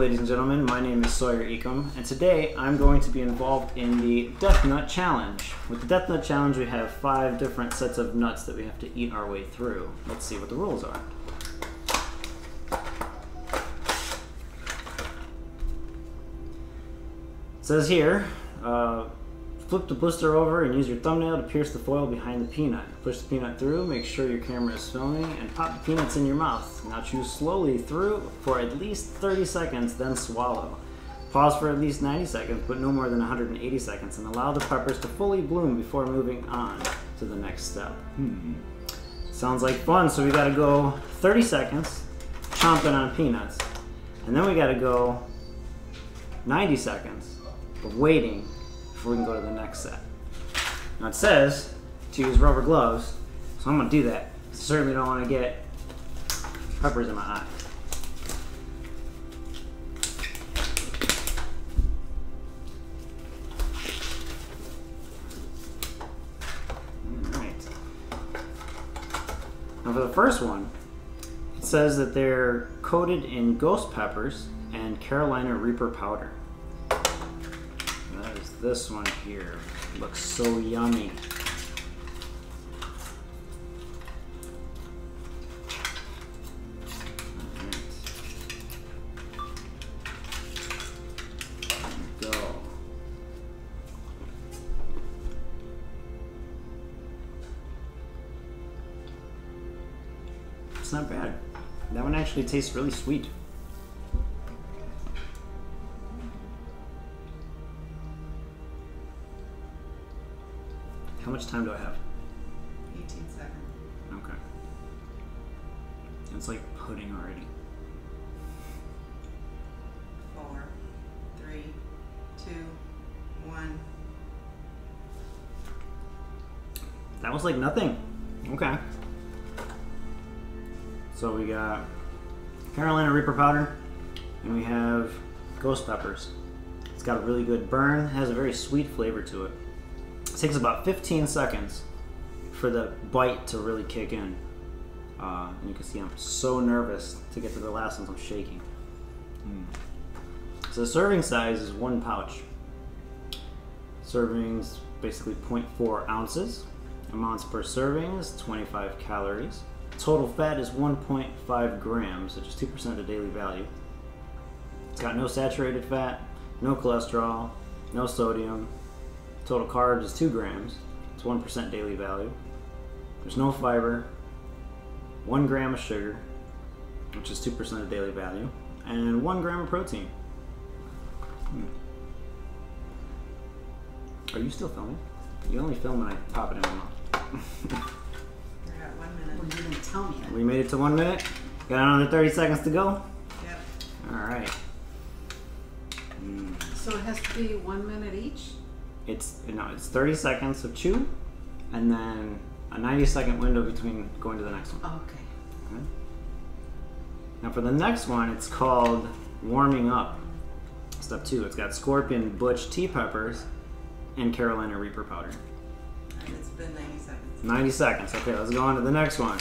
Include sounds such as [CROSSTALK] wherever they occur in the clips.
Ladies and gentlemen. My name is Soir Ekim, and today I'm going to be involved in the Death Nut Challenge. With the Death Nut Challenge, we have five different sets of nuts that we have to eat our way through. Let's see what the rules are. It says here, uh, flip the blister over and use your thumbnail to pierce the foil behind the peanut. Push the peanut through, make sure your camera is filming, and pop the peanuts in your mouth. Now chew slowly through for at least 30 seconds, then swallow. Pause for at least 90 seconds, but no more than 180 seconds, and allow the peppers to fully bloom before moving on to the next step. Hmm. Sounds like fun, so we gotta go 30 seconds, chomping on peanuts, and then we gotta go 90 seconds of waiting before we can go to the next set. Now it says to use rubber gloves, so I'm gonna do that. Certainly don't wanna get peppers in my eye. Alright. Now for the first one, it says that they're coated in ghost peppers and Carolina Reaper powder. This one here. Looks so yummy. It's not bad. That one actually tastes really sweet. Much time do I have? 18 seconds. Okay. It's like pudding already. Four, three, two, one. That was like nothing. Okay. So we got Carolina Reaper powder, and we have ghost peppers. It's got a really good burn, has a very sweet flavor to it. Takes about 15 seconds for the bite to really kick in. Uh, and you can see I'm so nervous to get to the last ones, I'm shaking. So the serving size is one pouch. Servings basically 0.4 ounces. Amounts per serving is 25 calories. Total fat is 1.5 grams, which is 2% of the daily value. It's got no saturated fat, no cholesterol, no sodium. Total carbs is 2 grams. It's 1% daily value. There's no fiber, 1 gram of sugar, which is 2% of daily value, and 1 gram of protein. Hmm. Are you still filming? You only film when I pop it in my mouth. [LAUGHS] You're one minute. you didn't tell me we made it to one minute. Got another 30 seconds to go. Yep. Alright. Mm. So it has to be one minute each? It's you know, it's 30 seconds of chew and then a 90 second window between going to the next one. Oh, okay. Okay. Now for the next one, it's called warming up. Step two, it's got scorpion Butch-T peppers and Carolina Reaper powder. And it's been 90 seconds. 90 seconds. Okay, let's go on to the next one.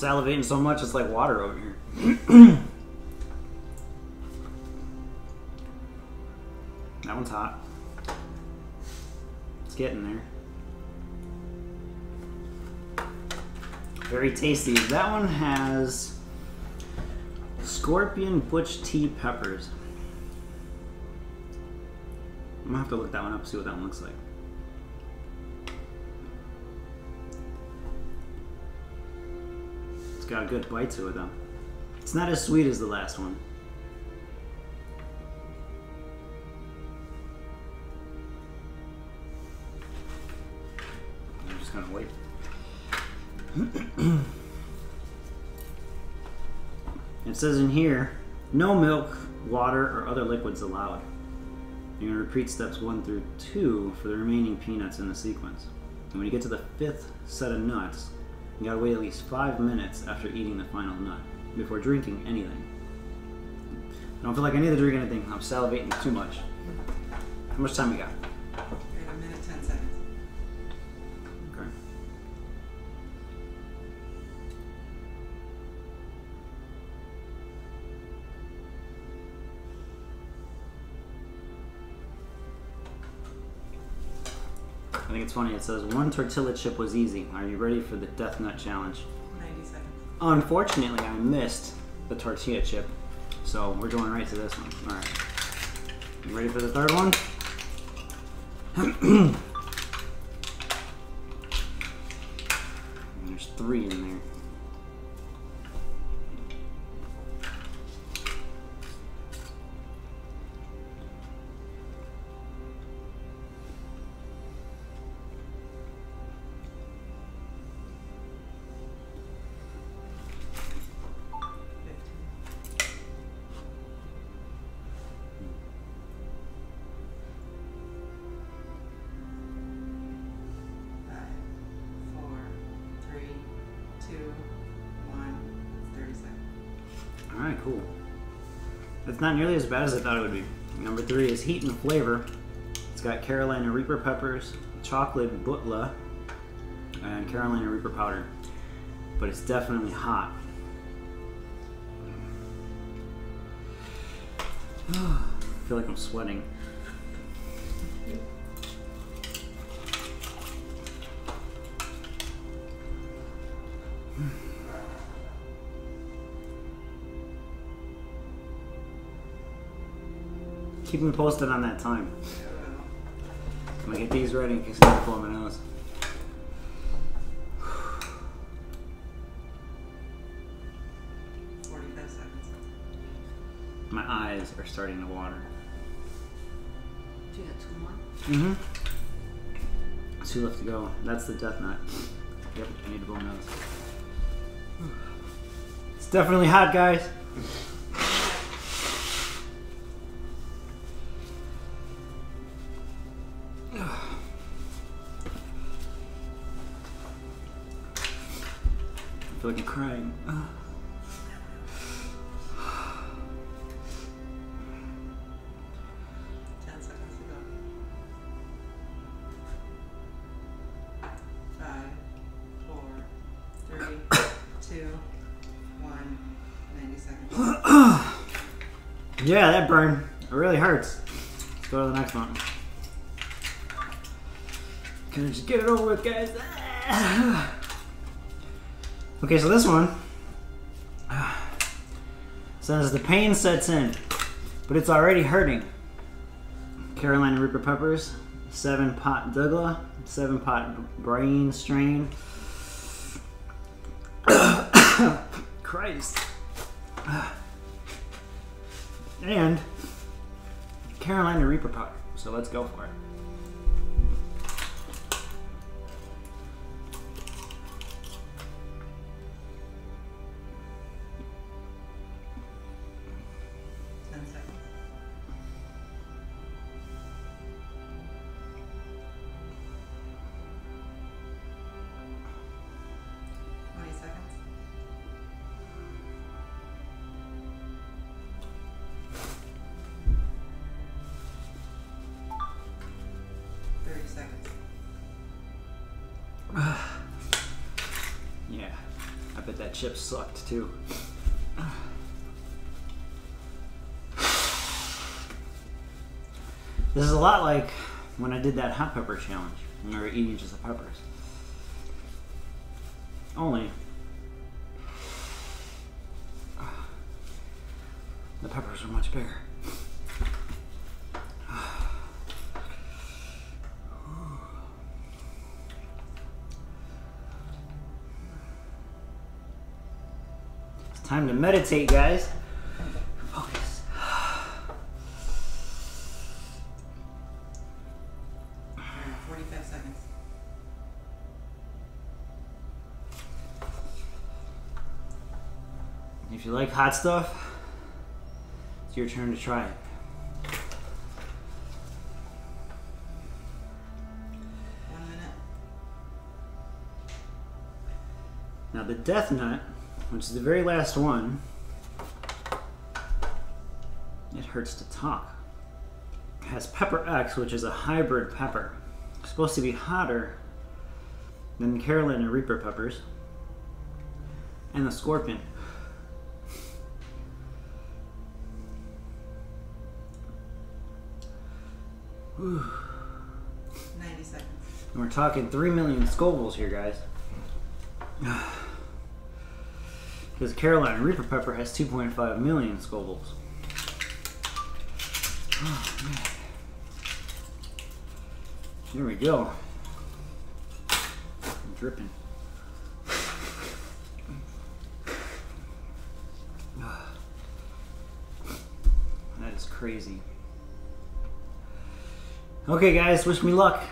Salivating so much it's like water over here. [CLEARS THROAT] that one's hot. It's getting there. Very tasty. That one has scorpion Butch-T peppers. I'm gonna have to look that one up, see what that one looks like. got a good bite to it though. It's not as sweet as the last one. I'm just gonna wait. [CLEARS THROAT] it says in here, no milk, water, or other liquids allowed. You're gonna repeat steps one through two for the remaining peanuts in the sequence. And when you get to the fifth set of nuts, you gotta wait at least five minutes after eating the final nut before drinking anything. I don't feel like I need to drink anything. I'm salivating too much. How much time we got? I think it's funny. It says one tortilla chip was easy. Are you ready for the death nut challenge? Ninety seconds. Unfortunately, I missed the tortilla chip, so we're going right to this one. All right. You ready for the third one? [CLEARS THROAT] There's three in Cool. It's not nearly as bad as I thought it would be. Number three is heat and flavor. It's got Carolina Reaper peppers, chocolate Bhutla, and Carolina Reaper powder. But it's definitely hot. [SIGHS] I feel like I'm sweating. Keep me posted on that time. I'm gonna get these ready in case I blow my nose. Forty-five seconds. My eyes are starting to water. Do you got two more? Mm-hmm. Two left to go. That's the death nut. Yep, I need to blow my nose. [SIGHS] It's definitely hot, guys. I'm crying. Yeah, that burn. It really hurts. Let's go to the next one. Can I just get it over with, guys? Ah. Okay, so this one [SIGHS] says the pain sets in, but it's already hurting. Carolina Reaper peppers, seven pot Douglah, seven pot brain strain. [COUGHS] Christ. And Carolina Reaper powder. So let's go for it. Chip sucked too. This is a lot like when I did that hot pepper challenge. When we were eating just the peppers. Only the peppers are much bigger. Time to meditate, guys. Focus. Forty-five seconds. If you like hot stuff, it's your turn to try it. Now the death nut which is the very last one, it hurts to talk. It has Pepper X, which is a hybrid pepper. It's supposed to be hotter than Carolina Reaper peppers and the Scorpion. Ninety seconds. And we're talking 3 million Scovilles here, guys. [SIGHS] [SIGHS] Because Carolina Reaper Pepper has 2.5 million Scovilles. Oh, man. Here we go. I'm dripping. [SIGHS] That is crazy. Okay, guys, wish me luck.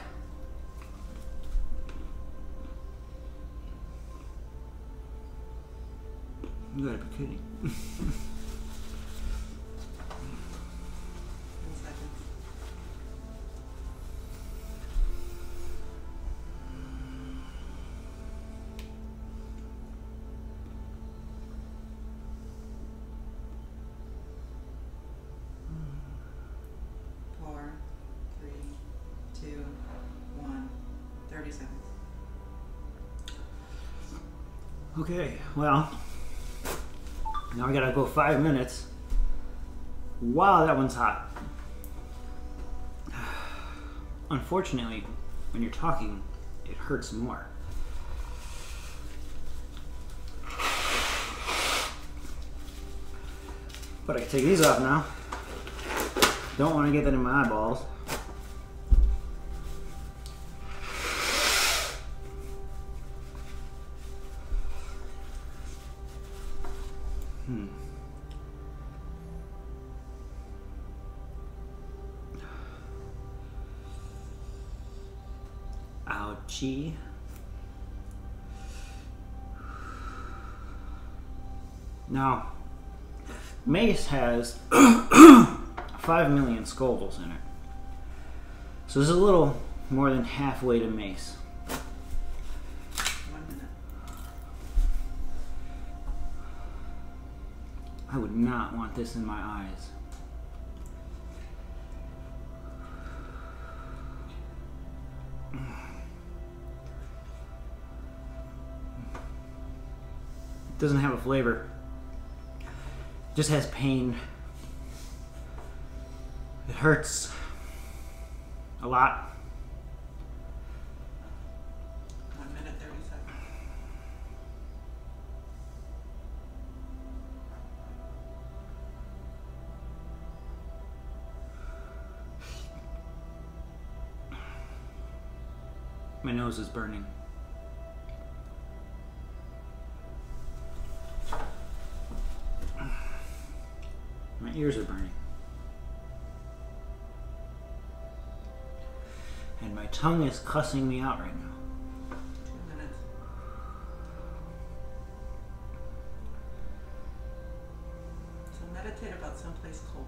You gotta be kidding. Four, three, two, one. Thirty seconds. Okay, well, I gotta go five minutes. Wow, that one's hot. [SIGHS] Unfortunately, when you're talking, it hurts more. But I can take these off now. Don't want to get that in my eyeballs. Now, Mace has [COUGHS] 5 million Scovilles in it. So this is a little more than halfway to Mace. I would not want this in my eyes. Doesn't have a flavor. Just has pain. It hurts a lot. One minute, thirty seconds. My nose is burning. Ears are burning. And my tongue is cussing me out right now. So meditate about someplace cold.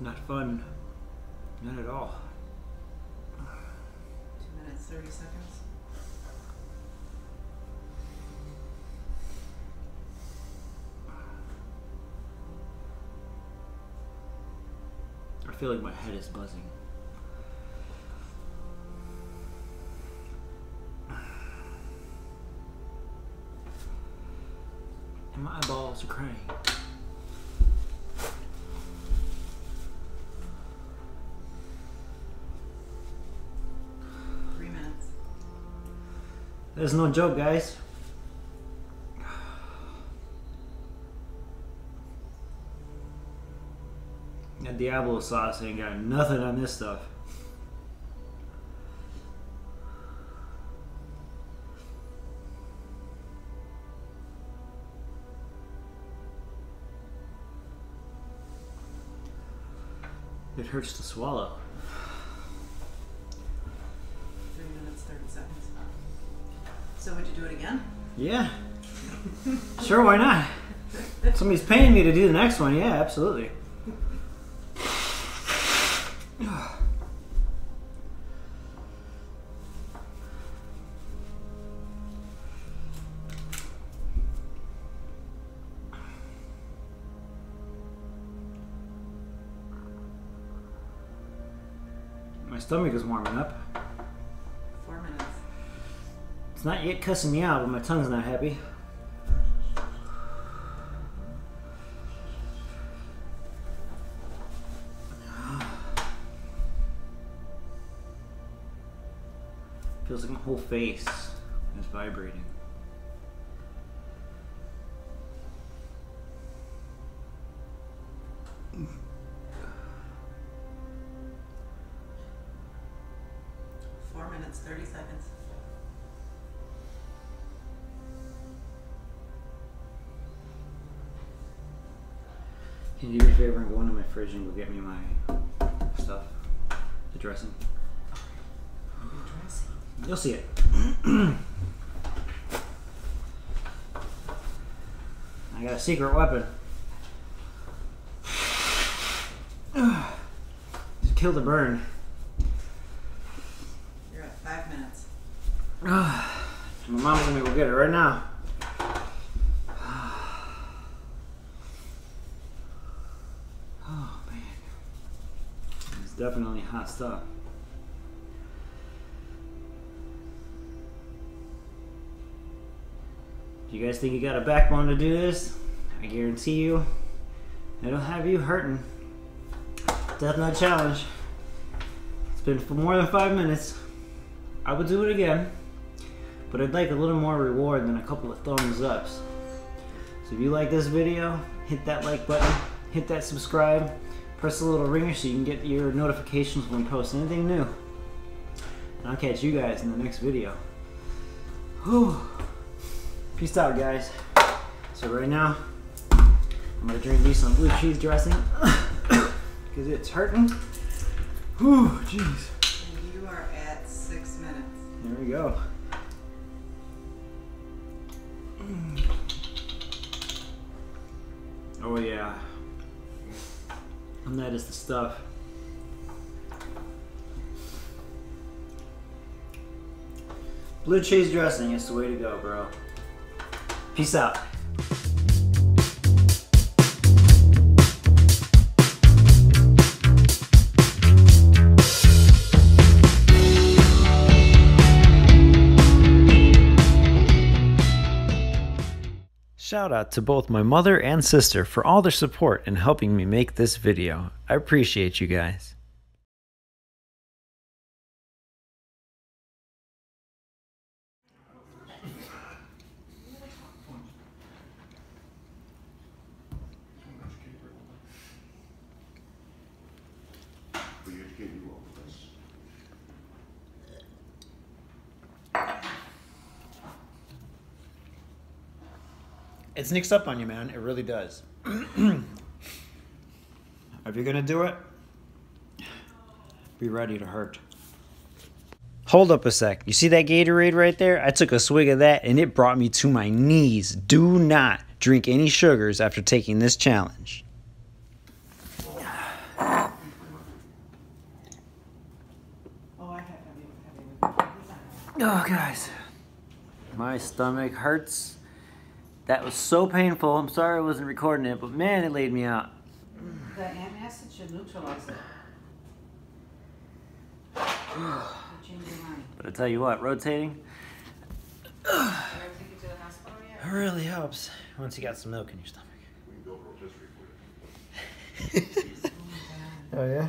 It's not fun. Not at all. Two minutes, thirty seconds. I feel like my head is buzzing. [SIGHS] And my eyeballs are crying. That's no joke, guys. That Diablo sauce ain't got nothing on this stuff. It hurts to swallow. So would you do it again? Yeah. Sure, why not? Somebody's paying me to do the next one. Yeah, absolutely. [SIGHS] My stomach is warming up. It's not yet cussing me out, but my tongue's not happy. [SIGHS] Feels like my whole face is vibrating. Go into fridge and go get me my stuff? The dressing. You'll see it. [CLEARS THROAT] I got a secret weapon. [SIGHS] Just kill the burn. You're at five minutes. [SIGHS] My mom's gonna go get it right now. Oh man. It's definitely hot stuff. Do you guys think you got a backbone to do this? I guarantee you, it'll have you hurting. Death Nut Challenge. It's been for more than five minutes. I would do it again, but I'd like a little more reward than a couple of thumbs ups. So if you like this video, hit that like button, hit that subscribe, press the little ringer so you can get your notifications when we post anything new. And I'll catch you guys in the next video. Whew. Peace out, guys. So right now, I'm gonna drink me some blue cheese dressing [COUGHS] because it's hurting. Whew, jeez. And you are at six minutes. There we go. And that is the stuff. Blue cheese dressing is the way to go, bro. Peace out. Out to both my mother and sister for all their support in helping me make this video. I appreciate you guys. It sneaks up on you, man. It really does. [CLEARS THROAT] if you're gonna do it, be ready to hurt. Hold up a sec. You see that Gatorade right there? I took a swig of that and it brought me to my knees. Do not drink any sugars after taking this challenge. Oh, I have heavy, heavy. Oh, guys. My stomach hurts. That was so painful. I'm sorry I wasn't recording it, but man, it laid me out. The antacid should neutralize it. You change your mind. But I tell you what, rotating Did I take you to the hospital yet? really helps once you got some milk in your stomach. We can build rotisserie for you. My [LAUGHS] god. Oh, yeah?